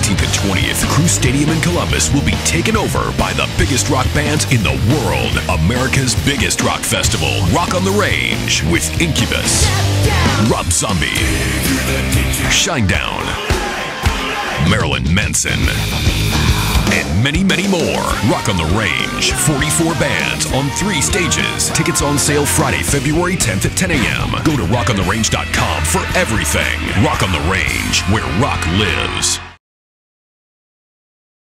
19th and 20th, Crew Stadium in Columbus will be taken over by the biggest rock bands in the world. America's biggest rock festival, Rock on the Range, with Incubus, Rob Zombie, Shinedown, Marilyn Manson, and many, many more. Rock on the Range. 44 bands on three stages. Tickets on sale Friday, February 10th at 10 a.m. Go to rockontherange.com for everything. Rock on the Range, where rock lives.